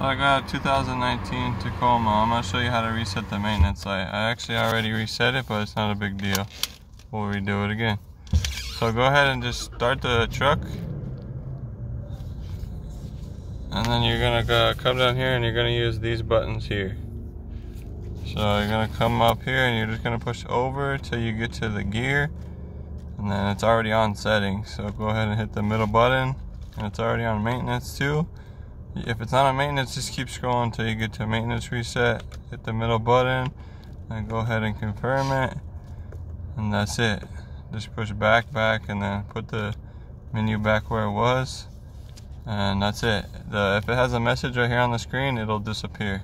I got a 2019 Tacoma. I'm gonna show you how to reset the maintenance light. I actually already reset it, but it's not a big deal. We'll redo it again. So go ahead and just start the truck. And then you're gonna go, come down here and you're gonna use these buttons here. So you're gonna come up here and you're just gonna push over till you get to the gear. And then it's already on setting. So go ahead and hit the middle button. And it's already on maintenance too. If it's not on maintenance, just keep scrolling until you get to maintenance reset. Hit the middle button and go ahead and confirm it. And that's it. Just push back, back, and then put the menu back where it was. And that's it. The, if it has a message right here on the screen, it'll disappear.